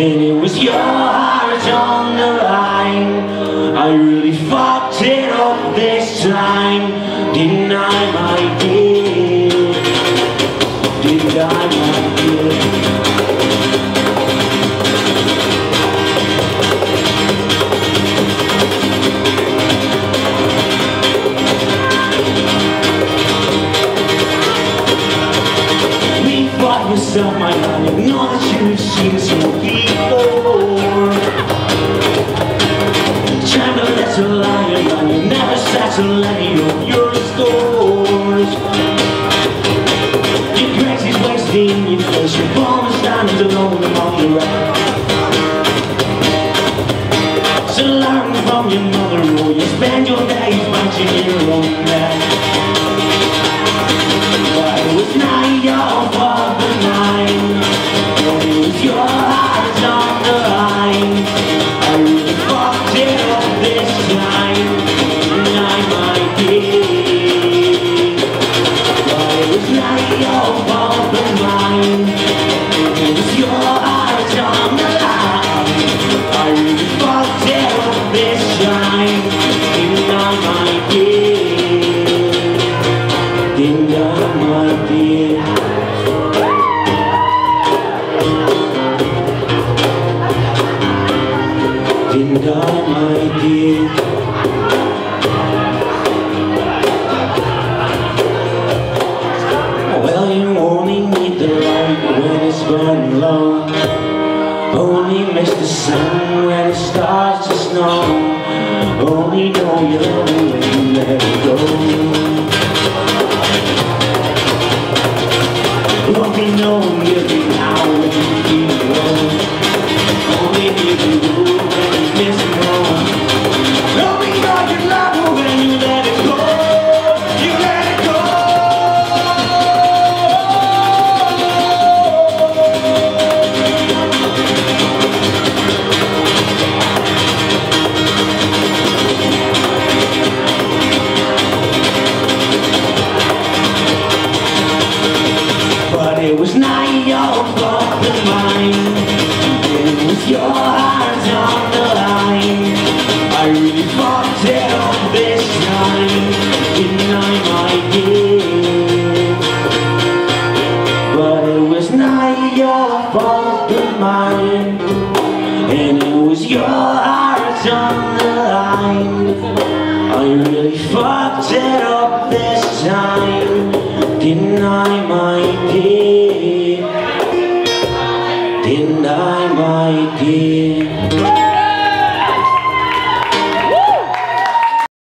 it was your heart on the line. I really fucked it up this time, didn't I, my dear? Did I, my dear? Fought my you know that you've seen so before. To let a liar know you never any of your scores. Your grace is wasting your rest. So learn from your mother, you sun when it starts to snow. Only know you It was your on the line I really fucked it up this time I, my dear? But it was not your fault but And it was your heart on the line I really fucked it up this time my In my might